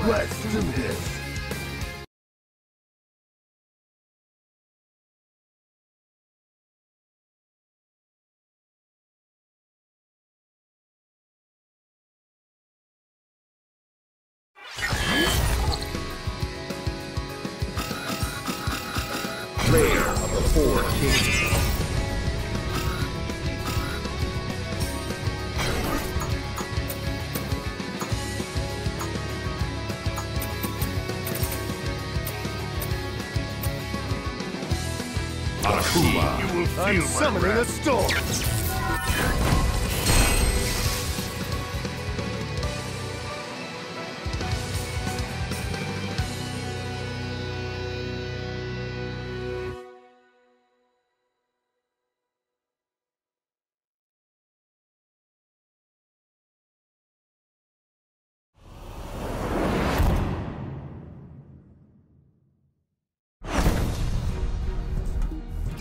Let's do this. Of the Four Kings. Akuma. I'm summoning a storm.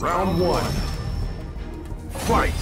Round one. Fight!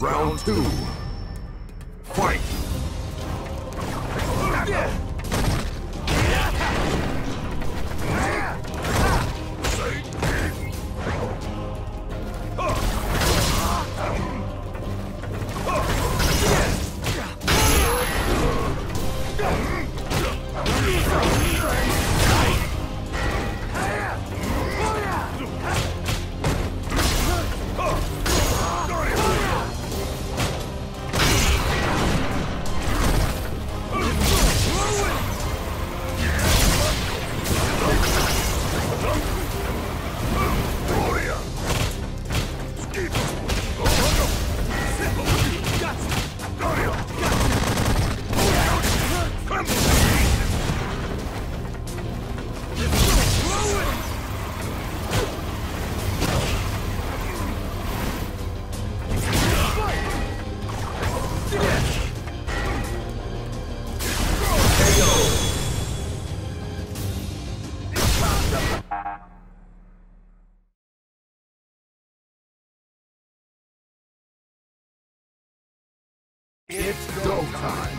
Round two. It's go time!